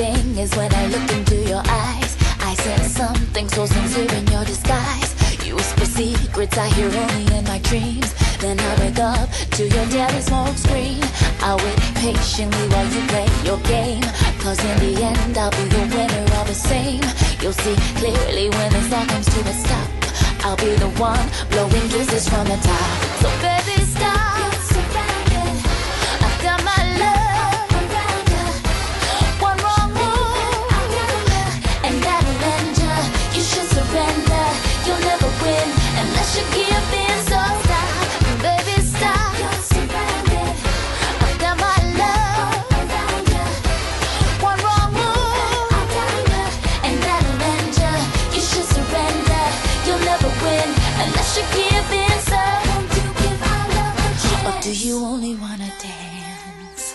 is when I look into your eyes. I sense something so sincere in your disguise. You whisper secrets I hear only in my dreams. Then I wake up to your deadly smoke screen. I'll wait patiently while you play your game. Cause in the end, I'll be the winner all the same. You'll see clearly when this all comes to a stop. I'll be the one blowing kisses from the top. So baby, do you You should surrender. You'll never win. Unless you give our love? Or do you only wanna dance?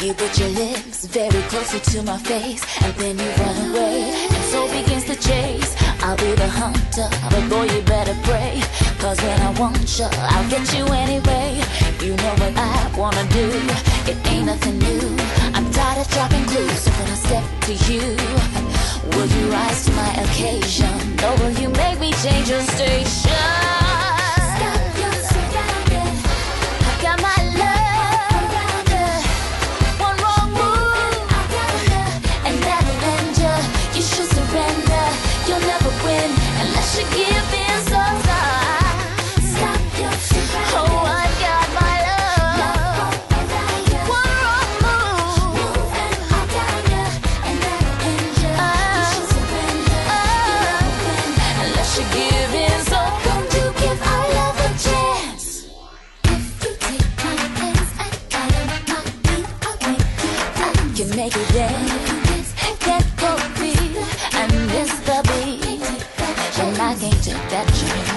You put your lips very closely to my face, and then you run away, so begins the chase. I'll be the hunter, but boy, you better pray. Cause when I want you, I'll get you anyway. You know what I wanna do, it ain't nothing new. I'm tired of dropping clues, so when I step to you, will you rise to my occasion? Or will you make me change your station? Can make it dance, cold feet, and miss the beat. And I can't take that chance.